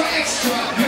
extra, extra,